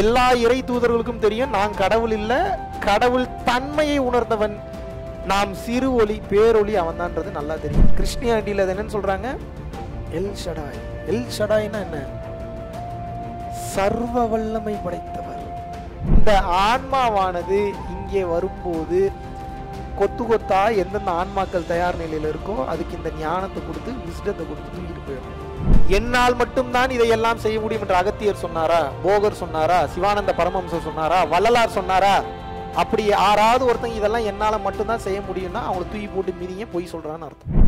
எல்லா இறை தூதர்களுக்கும் தெரியும் நான் கடவுள் இல்லை கடவுள் தன்மையை உணர்ந்தவன். நாம் சிறு ஒளி பேரொளி அவன்தான்றது நல்லா தெரியும். கிறிஸ்டியானிட்டியில் அது என்னன்னு சொல்றாங்க? எல் ஷடாய். எல் ஷடாய்னா என்ன? சர்வ வல்லமை படைத்தவர். இந்த ஆன்மாவானது இங்கே வரும்போது கொத்து கொத்தா எந்தெந்த ஆன்மாக்கள் தயார் நிலையில் இருக்கோ அதுக்கு இந்த ஞானத்தை கொடுத்து விஸ்டத்தை கொடுத்து தூக்கிட்டு போயிடும். என்னால் மட்டும்தான் இதையெல்லாம் செய்ய முடியும் என்று அகத்தியர் சொன்னாரா? போகர் சொன்னாரா? சிவானந்த பரமஹம்சர் சொன்னாரா? வள்ளலார் சொன்னாரா? அப்படி யாராவது ஒருத்தங்க இதெல்லாம் என்னால மட்டும்தான் செய்ய முடியும்னா அவங்களை தூக்கி போட்டு மீறிங்க பொய் சொல்றான்னு அர்த்தம்.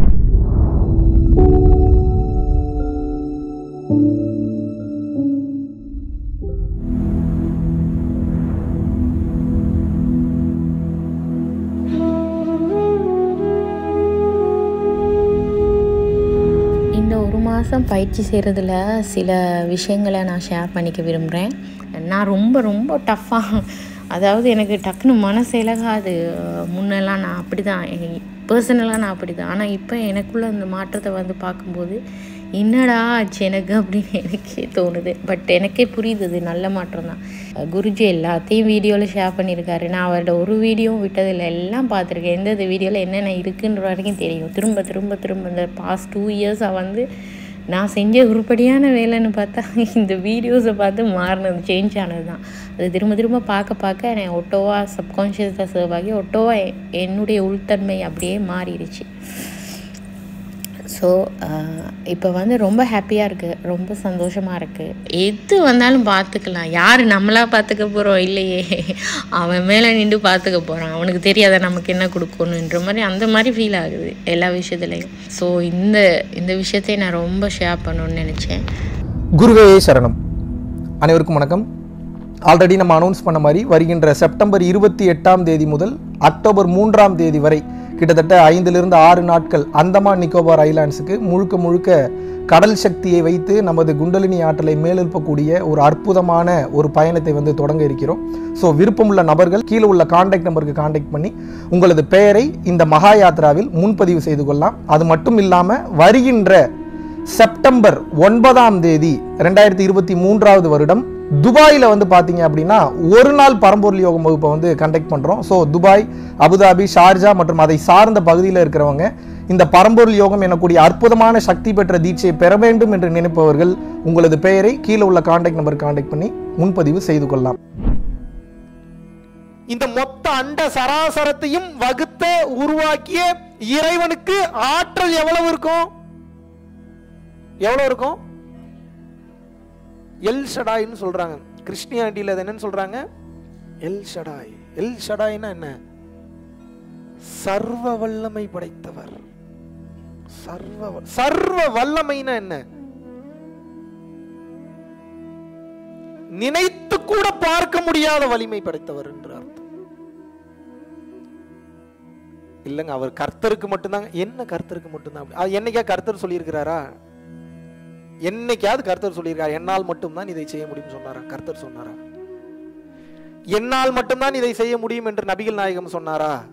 ஒரு மாதம் பயிற்சி செய்கிறதுல சில விஷயங்களை நான் ஷேர் பண்ணிக்க விரும்புகிறேன் நான் ரொம்ப ரொம்ப டஃப்பாக அதாவது எனக்கு டக்குன்னு மனசு இலகாது. முன்னெல்லாம் நான் அப்படி தான் பர்சனலாக நான் அப்படி தான் ஆனால் இப்போ எனக்குள்ளே அந்த மாற்றத்தை வந்து பார்க்கும்போது என்னடா ஆச்சு எனக்கு அப்படின்னு எனக்கே தோணுது. பட் எனக்கே புரியுது இது நல்ல மாற்றம் தான். குருஜி எல்லாத்தையும் வீடியோவில் ஷேர் பண்ணியிருக்காரு நான் அவரோட ஒரு வீடியோவும் விட்டதில்லை. எல்லாம் பார்த்துருக்கேன். எந்தெந்த வீடியோவில் என்னென்ன இருக்குன்ற வரைக்கும் தெரியும். திரும்ப திரும்ப திரும்ப இந்த பாஸ்ட் டூ இயர்ஸாக வந்து நான் செஞ்ச உருப்படியான வேலைன்னு பார்த்தா இந்த வீடியோஸை பார்த்து மாறினது சேஞ்ச் ஆனது தான். அது திரும்ப திரும்ப பார்க்க பார்க்க என்னை ஒட்டோவாக சப்கான்ஷியஸில் சர்வ் ஆகி ஒட்டோவாக என்னுடைய உள்தன்மை அப்படியே மாறிடுச்சு. ஸோ இப்போ வந்து ரொம்ப ஹாப்பியாக இருக்குது ரொம்ப சந்தோஷமாக இருக்குது எது வந்தாலும் பார்த்துக்கலாம் யார் நம்மளா பார்த்துக்க போகிறோம் இல்லையே. அவன் மேலே நின்று பார்த்துக்க போகிறான் அவனுக்கு தெரியாத நமக்கு என்ன கொடுக்கணுன்ற மாதிரி அந்த மாதிரி ஃபீல் ஆகுது எல்லா விஷயத்துலையும். ஸோ இந்த இந்த விஷயத்தை நான் ரொம்ப ஷேர் பண்ணணும்னு நினச்சேன். குருவே சரணம். அனைவருக்கும் வணக்கம். ஆல்ரெடி நம்ம அனௌன்ஸ் பண்ண மாதிரி வருகின்ற செப்டம்பர் இருபத்தி எட்டாம் தேதி முதல் அக்டோபர் மூன்றாம் தேதி வரை கிட்டத்தட்ட ஐந்திலிருந்து ஆறு நாட்கள் அந்தமான் நிக்கோபார் ஐலாண்ட்ஸுக்கு முழுக்க முழுக்க கடல் சக்தியை வைத்து நமது குண்டலினி ஆற்றலை மேலெழுப்பக்கூடிய ஒரு அற்புதமான ஒரு பயணத்தை வந்து தொடங்க இருக்கிறோம். ஸோ விருப்பமுள்ள நபர்கள் கீழே உள்ள காண்டாக்ட் நம்பருக்கு காண்டாக்ட் பண்ணி உங்களது பெயரை இந்த மகா யாத்ராவில் முன்பதிவு செய்து கொள்ளலாம். அது மட்டும் இல்லாமல் வருகின்ற செப்டம்பர் ஒன்பதாம் தேதி ரெண்டாயிரத்தி இருபத்தி மூன்றாவது வருடம் துபாயில் வந்து பார்த்தீங்க அப்படின்னா ஒரு நாள் பரம்பொருள் யோகம் வகுப்பை வந்து கண்டக்ட் பண்ணுறோம் ஸோ துபாய் அபுதாபி ஷார்ஜா மற்றும் அதை சார்ந்த பகுதியில் இருக்கிறவங்க இந்த பரம்பொருள் யோகம் எனக்கூடிய அற்புதமான சக்தி பெற்ற தீட்சையை பெற வேண்டும் என்று நினைப்பவர்கள் உங்களது பெயரை கீழே உள்ள காண்டாக்ட் நம்பர் காண்டாக்ட் பண்ணி முன்பதிவு செய்து கொள்ளலாம். இந்த மொத்த அண்ட சராசரத்தையும் வகுத்த உருவாக்கிய இறைவனுக்கு ஆற்றல் எவ்வளவு இருக்கும்? எவ்வளவு இருக்கும்? எல் ஷடாய்னு சொல்றாங்க. கிறிஸ்டியானிட்டியில் அது என்னன்னு சொல்றாங்க? எல் ஷடாய் எல் ஷடாய்னா என்ன? சர்வ வல்லமை படைத்தவர். சர்வ சர்வ வல்லமைனா என்ன? நினைத்து கூட பார்க்க முடியாத வலிமை படைத்தவர் என்று அர்த்தம். இல்லைங்க அவர் கர்த்தருக்கு மட்டும்தாங்க. என்ன கர்த்தருக்கு மட்டும்தான்? அது என்னைக்கா கர்த்தர் சொல்லியிருக்கிறாரா? என்னைக்காவது கர்த்தர் சொல்லியிருக்காரு என்னால் மட்டும்தான் இதை செய்ய முடியும் சொன்னாரா? கர்த்தர் சொன்னாரா? என்னால் மட்டும்தான் இதை செய்ய முடியும் என்று நபிகள் நாயகம் சொன்னாரா?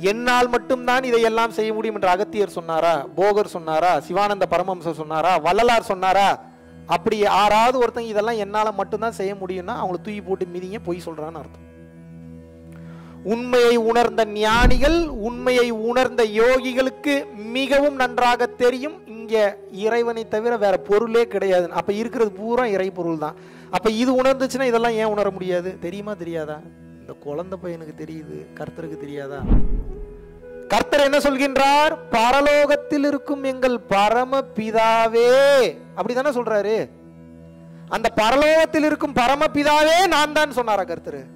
என்னால் மட்டும்தான் இதையெல்லாம் செய்ய முடியும் என்று அகத்தியர் சொன்னாரா? போகர் சொன்னாரா? சிவானந்த பரமஹம்சர் சொன்னாரா? வள்ளலார் சொன்னாரா? அப்படி யாராவது ஒருத்தங்க இதெல்லாம் என்னால மட்டும்தான் செய்ய முடியும்னா அவங்களை தூக்கி போட்டு மிதிங்க பொய் சொல்றான்னு அர்த்தம். உண்மையை உணர்ந்த ஞானிகள் உண்மையை உணர்ந்த யோகிகளுக்கு மிகவும் நன்றாக தெரியும். இங்க இறைவனை தவிர வேற பொருளே கிடையாது. அப்ப இருக்கிறது பூரா இறை பொருள் தான். அப்ப இது உணர்ந்துச்சுன்னா இதெல்லாம் ஏன் உணர முடியாது? தெரியுமா தெரியாதா? இந்த குழந்தை பையனுக்கு தெரியுது கர்த்தருக்கு தெரியாதா? கர்த்தர் என்ன சொல்கின்றார்? பரலோகத்தில் இருக்கும் எங்கள் பரம பிதாவே. அப்படிதானே சொல்றாரு? அந்த பரலோகத்தில் இருக்கும் பரமபிதாவே நான் தான் சொன்னாரா கர்த்தரு?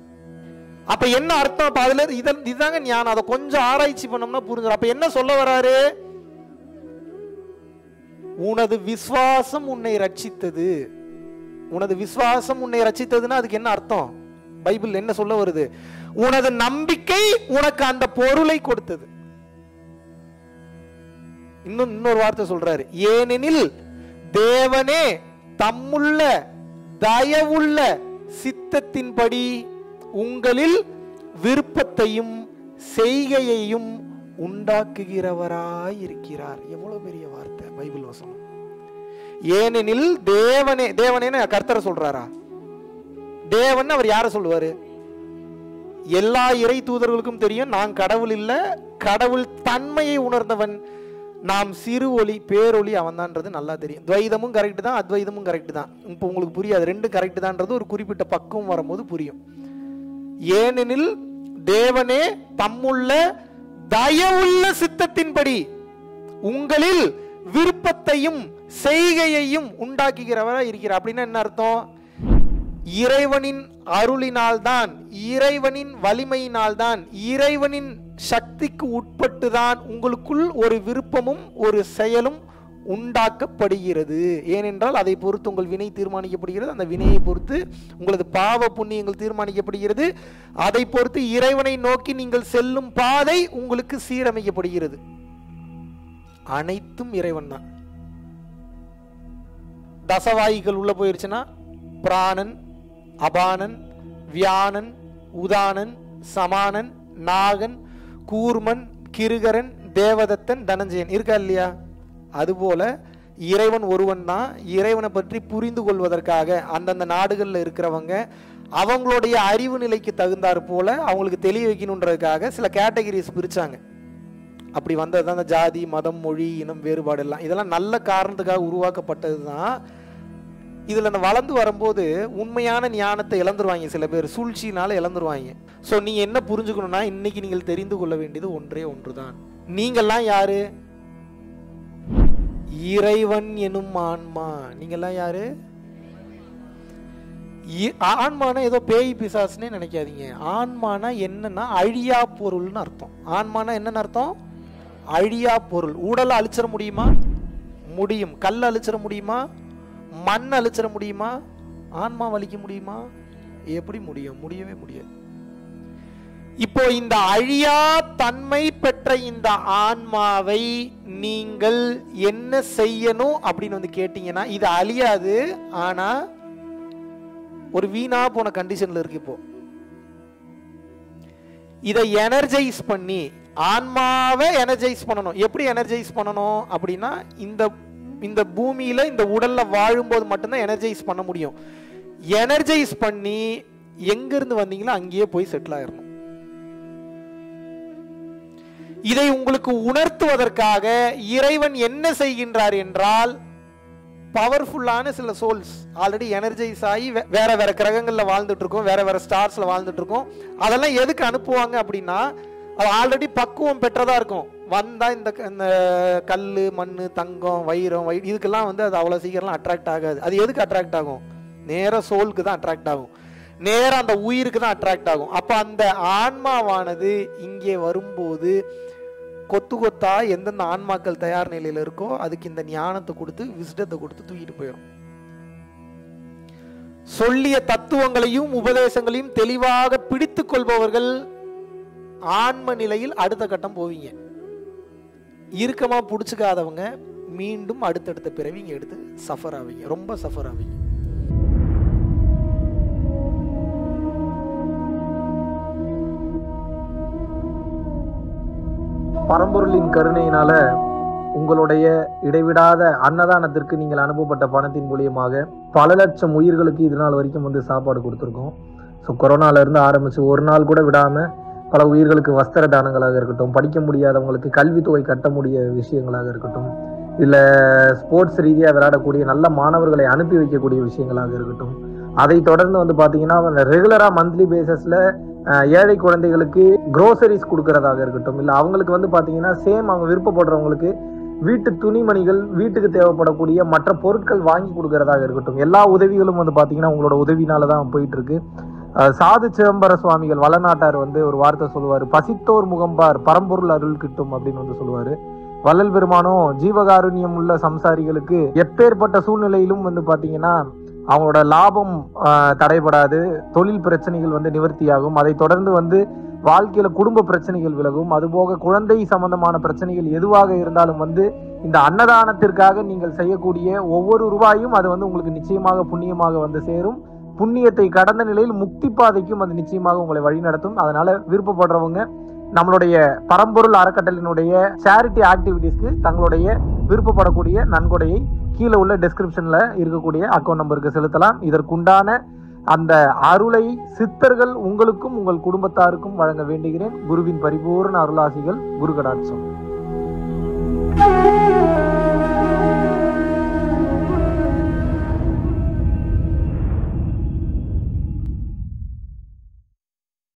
அப்ப என்ன அர்த்தம்? அப்ப அதுல இதன் இதுதாங்க ஞானம். அதை கொஞ்சம் ஆராய்ச்சி பண்ணோம்னா புரிஞ்சிடும். அப்ப என்ன சொல்ல வராரு? உனது விசுவாசம் உன்னை ரட்சித்தது. உனது விசுவாசம் உன்னை ரட்சித்ததுன்னா அதுக்கு என்ன அர்த்தம்? பைபிள் என்ன சொல்ல வருது? உனது நம்பிக்கை உனக்கு அந்த பொருளை கொடுத்தது. இன்னும் இன்னொரு வார்த்தை சொல்றாரு. ஏனெனில் தேவனே தம்முள்ள தயவுள்ள சித்தத்தின்படி உங்களில் விருப்பத்தையும் செய்கையையும் உண்டாக்குகிறவராயிருக்கிறார். எவ்வளவு பெரிய வார்த்தை பைபிள் வசனம். ஏனெனில் தேவனே தேவனேன்னு கர்த்தரை சொல்றாரா? தேவன் அவர் யாரை சொல்லுவாரு? எல்லா இறை தூதர்களுக்கும் தெரியும் நான் கடவுள் இல்ல கடவுள் தன்மையை உணர்ந்தவன். நாம் சிறு ஒளி பேரொளி அவன்தான்றது நல்லா தெரியும். துவைதமும் கரெக்டு தான் அத்வைதமும் கரெக்ட் தான். இப்போ உங்களுக்கு புரியாது ரெண்டும் கரெக்டு தான்றது ஒரு குறிப்பிட்ட பக்குவம் வரும்போது புரியும். ஏனெனில் தேவனே தம்முள்ள தயவுள்ள சித்தத்தின்படி உங்களில் விருப்பத்தையும் செய்கையையும் உண்டாக்குகிறவரா இருக்கிறார். அப்படின்னா என்ன அர்த்தம்? இறைவனின் அருளினால்தான் இறைவனின் வலிமையினால்தான் இறைவனின் சக்திக்கு உட்பட்டுதான் உங்களுக்குள் ஒரு விருப்பமும் ஒரு செயலும் உண்டாக்கப்படுகிறது. ஏனென்றால் அதை பொறுத்து உங்கள் வினை தீர்மானிக்கப்படுகிறது. அந்த வினையை பொறுத்து உங்களது பாவ புண்ணியங்கள் தீர்மானிக்கப்படுகிறது. அதை பொறுத்து இறைவனை நோக்கி நீங்கள் செல்லும் பாதை உங்களுக்கு சீரமைக்கப்படுகிறது. அனைத்தும் இறைவன் தான். தசவாயிகள் உள்ள போயிருச்சுன்னா பிராணன் அபானன் வியானன் உதானன் சமானன் நாகன் கூர்மன் கிருகரன் தேவதத்தன் தனஞ்சயன். இருக்கா இல்லையா? அதுபோல இறைவன் ஒருவன் தான் இறைவனை பற்றி புரிந்து கொள்வதற்காக அந்தந்த நாடுகளில் இருக்கிறவங்க அவங்களுடைய அறிவு நிலைக்கு தகுந்தாற் போல அவங்களுக்கு தெளிய வைக்கணுன்றதுக்காக சில கேட்டகரிஸ் பிரித்தாங்க அப்படி வந்தது தான் அந்த ஜாதி மதம் மொழி இனம் வேறுபாடு எல்லாம். இதெல்லாம் நல்ல காரணத்துக்காக உருவாக்கப்பட்டது தான். இதில் அந்த வளர்ந்து வரும்போது உண்மையான ஞானத்தை இழந்துருவாங்க சில பேர். சூழ்ச்சியினால இழந்துருவாங்க. ஸோ நீங்கள் என்ன புரிஞ்சுக்கணும்னா இன்னைக்கு நீங்கள் தெரிந்து கொள்ள வேண்டியது ஒன்றே ஒன்று தான் நீங்கள்லாம் யாரு? இறைவன் எனும் ஆன்மா. நீங்கள்லாம் யாரு? இ- ஆன்மானா ஏதோ பேய் பிசாசுன்னே நினைக்காதீங்க. ஆன்மானா என்னன்னா அழியா பொருள்னு அர்த்தம். ஆன்மானா என்னன்னு அர்த்தம்? அழியா பொருள். உடலை அழிச்சிட முடியுமா? முடியும். கல் அழிச்சிட முடியுமா? மண் அழிச்சிட முடியுமா? ஆன்மா வலிக்க முடியுமா? எப்படி முடியும்? முடியவே முடியாது. இப்போ இந்த அழியா தன்மை பெற்ற இந்த ஆன்மாவை நீங்கள் என்ன செய்யணும் அப்படின்னு வந்து கேட்டீங்கன்னா இது அழியாது. ஆனா ஒரு வீணா போன கண்டிஷன்ல இருக்கு இப்போ. இதை எனர்ஜைஸ் பண்ணி ஆன்மாவை எனர்ஜைஸ் பண்ணணும். எப்படி எனர்ஜைஸ் பண்ணணும் அப்படின்னா இந்த இந்த பூமியில இந்த உடல்ல வாழும்போது மட்டும்தான் எனர்ஜைஸ் பண்ண முடியும். எனர்ஜைஸ் பண்ணி எங்கிருந்து வந்தீங்களோ அங்கேயே போய் செட்டில் ஆயிடணும் இதை உங்களுக்கு உணர்த்துவதற்காக இறைவன் என்ன செய்கின்றார் என்றால் பவர்ஃபுல்லான சில சோல்ஸ் ஆல்ரெடி எனர்ஜைஸ் ஆகி வே- வேற வேற கிரகங்களில் வாழ்ந்துட்டு இருக்கோம் வேற வேற ஸ்டார்ஸ்ல வாழ்ந்துட்டு இருக்கோம் அதெல்லாம் எதுக்கு அனுப்புவாங்க அப்படின்னா அது ஆல்ரெடி பக்குவம் பெற்றதா இருக்கும். வந்தா இந்த இந்த கல் மண் தங்கம் வைரம் வை இதுக்கெல்லாம் வந்து அது அவ்வளோ சீக்கிரம்லாம் அட்ராக்ட் ஆகாது. அது எதுக்கு அட்ராக்ட் ஆகும்? நேராக சோலுக்கு தான் அட்ராக்ட் ஆகும். நேராக அந்த உயிருக்கு தான் அட்ராக்ட் ஆகும். அப்போ அந்த ஆன்மாவானது இங்கே வரும்போது கொத்து கொத்தா எந்தெந்த ஆன்மாக்கள் தயார் நிலையில் இருக்கோ அதுக்கு இந்த ஞானத்தை கொடுத்து விசிடத்தை கொடுத்து தூக்கிட்டு போயிடும் சொல்லிய தத்துவங்களையும் உபதேசங்களையும் தெளிவாக பிடித்து கொள்பவர்கள் ஆன்ம நிலையில் அடுத்த கட்டம் போவீங்க. இறுக்கமா பிடிச்சிக்காதவங்க மீண்டும் அடுத்தடுத்த பிறவிங்க எடுத்து சஃபர் ஆவீங்க. ரொம்ப சஃபர் ஆவீங்க. பரம்பொருளின் கருணையினால உங்களுடைய இடைவிடாத அன்னதானத்திற்கு நீங்கள் அனுப்பப்பட்ட பணத்தின் மூலியமாக பல லட்சம் உயிர்களுக்கு இது நாள் வரைக்கும் வந்து சாப்பாடு கொடுத்துருக்கோம். ஸோ கொரோனால இருந்து ஆரம்பிச்சு ஒரு நாள் கூட விடாம பல உயிர்களுக்கு வஸ்திர தானங்களாக இருக்கட்டும் படிக்க முடியாதவங்களுக்கு கல்வித்தொகை கட்ட முடிய விஷயங்களாக இருக்கட்டும் இல்லை ஸ்போர்ட்ஸ் ரீதியாக விளையாடக்கூடிய நல்ல மாணவர்களை அனுப்பி வைக்கக்கூடிய விஷயங்களாக இருக்கட்டும் அதை தொடர்ந்து வந்து பார்த்தீங்கன்னா ரெகுலராக மந்த்லி பேசிஸில் ஏழை குழந்தைகளுக்கு க்ரோசரிஸ் கொடுக்கறதாக இருக்கட்டும் இல்லை அவங்களுக்கு வந்து பார்த்தீங்கன்னா சேம் அவங்க விருப்பப்படுறவங்களுக்கு வீட்டு துணிமணிகள் வீட்டுக்கு தேவைப்படக்கூடிய மற்ற பொருட்கள் வாங்கி கொடுக்கறதாக இருக்கட்டும் எல்லா உதவிகளும் வந்து பார்த்தீங்கன்னா உங்களோட உதவினால தான் போயிட்டு இருக்கு சாது சிதம்பர சுவாமிகள் வளநாட்டார் வந்து ஒரு வார்த்தை சொல்லுவார் பசித்தோர் முகம்பார் பரம்பொருள் அருள் கிட்டும் அப்படின்னு வந்து சொல்லுவாரு. வள்ளல் பெருமானும் ஜீவகாருண்யம் உள்ள சம்சாரிகளுக்கு எப்பேற்பட்ட சூழ்நிலையிலும் வந்து பார்த்தீங்கன்னா அவங்களோட லாபம் தடைபடாது தொழில் பிரச்சனைகள் வந்து நிவர்த்தியாகும். அதை தொடர்ந்து வந்து வாழ்க்கையில குடும்ப பிரச்சனைகள் விலகும். அதுபோக குழந்தை சம்பந்தமான பிரச்சனைகள் எதுவாக இருந்தாலும் வந்து இந்த அன்னதானத்திற்காக நீங்கள் செய்யக்கூடிய ஒவ்வொரு ரூபாயும் அது வந்து உங்களுக்கு நிச்சயமாக புண்ணியமாக வந்து சேரும். புண்ணியத்தை கடந்த நிலையில் முக்தி பாதைக்கும் அது நிச்சயமாக உங்களை வழிநடத்தும் அதனால விருப்பப்படுறவங்க நம்மளுடைய பரம்பொருள் அறக்கட்டளினுடைய சேரிட்டி ஆக்டிவிட்டீஸ்க்கு தங்களுடைய விருப்பப்படக்கூடிய நன்கொடையை கீழே உள்ள டெஸ்கிரிப்ஷன்ல இருக்கக்கூடிய அக்கௌண்ட் நம்பருக்கு செலுத்தலாம். இதற்குண்டான அந்த அருளை சித்தர்கள் உங்களுக்கும் உங்கள் குடும்பத்தாருக்கும் வழங்க வேண்டுகிறேன். குருவின் பரிபூர்ண அருளாசிகள் குரு கடாட்சம்